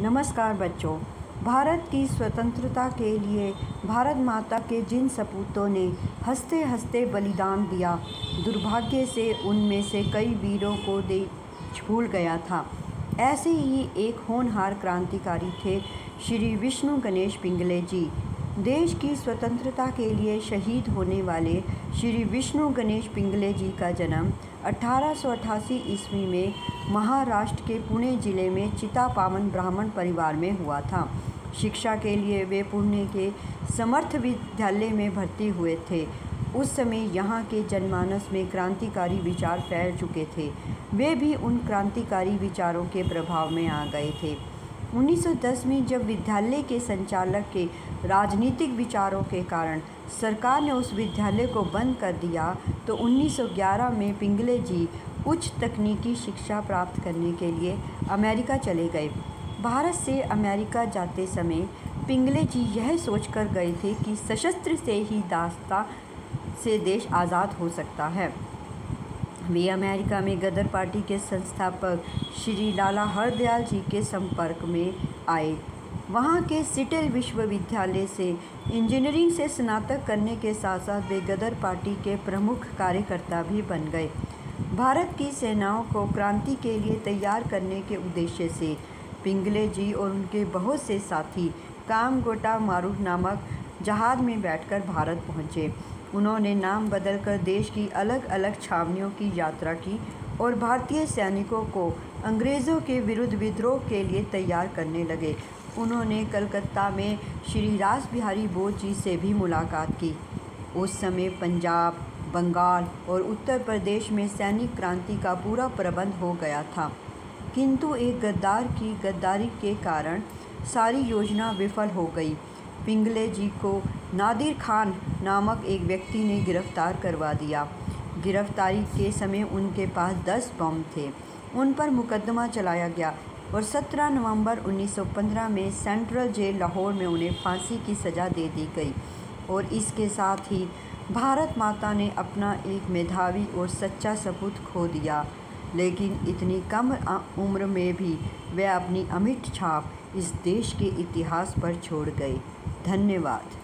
नमस्कार बच्चों। भारत की स्वतंत्रता के लिए भारत माता के जिन सपूतों ने हँसते हँसते बलिदान दिया, दुर्भाग्य से उनमें से कई वीरों को दे भूल गया था। ऐसे ही एक होनहार क्रांतिकारी थे श्री विष्णु गणेश पिंगले जी। देश की स्वतंत्रता के लिए शहीद होने वाले श्री विष्णु गणेश पिंगले जी का जन्म अठारह सौ अठासी ईस्वी में महाराष्ट्र के पुणे ज़िले में चिता पावन ब्राह्मण परिवार में हुआ था। शिक्षा के लिए वे पुणे के समर्थ विद्यालय में भर्ती हुए थे। उस समय यहाँ के जनमानस में क्रांतिकारी विचार फैल चुके थे। वे भी उन क्रांतिकारी विचारों के प्रभाव में आ गए थे। 1910 में जब विद्यालय के संचालक के राजनीतिक विचारों के कारण सरकार ने उस विद्यालय को बंद कर दिया तो 1911 में पिंगले जी उच्च तकनीकी शिक्षा प्राप्त करने के लिए अमेरिका चले गए। भारत से अमेरिका जाते समय पिंगले जी यह सोचकर गए थे कि सशस्त्र से ही दास्ता से देश आज़ाद हो सकता है। वे अमेरिका में गदर पार्टी के संस्थापक श्री लाला हरदयाल जी के संपर्क में आए। वहाँ के सिटेल विश्वविद्यालय से इंजीनियरिंग से स्नातक करने के साथ साथ वे गदर पार्टी के प्रमुख कार्यकर्ता भी बन गए। भारत की सेनाओं को क्रांति के लिए तैयार करने के उद्देश्य से पिंगले जी और उनके बहुत से साथी कामगोटा मारूफ नामक जहाज़ में बैठकर भारत पहुँचे। उन्होंने नाम बदलकर देश की अलग अलग छावनियों की यात्रा की और भारतीय सैनिकों को अंग्रेज़ों के विरुद्ध विद्रोह के लिए तैयार करने लगे। उन्होंने कलकत्ता में श्री रास बिहारी बोस जी से भी मुलाकात की। उस समय पंजाब, बंगाल और उत्तर प्रदेश में सैनिक क्रांति का पूरा प्रबंध हो गया था। किंतु एक गद्दार की गद्दारी के कारण सारी योजना विफल हो गई। पिंगले जी को नादिर खान नामक एक व्यक्ति ने गिरफ़्तार करवा दिया। गिरफ्तारी के समय उनके पास दस बम थे। उन पर मुकदमा चलाया गया और 17 नवंबर 1915 में सेंट्रल जेल लाहौर में उन्हें फांसी की सज़ा दे दी गई और इसके साथ ही भारत माता ने अपना एक मेधावी और सच्चा सपूत खो दिया। लेकिन इतनी कम उम्र में भी वे अपनी अमिट छाप इस देश के इतिहास पर छोड़ गए धन्यवाद।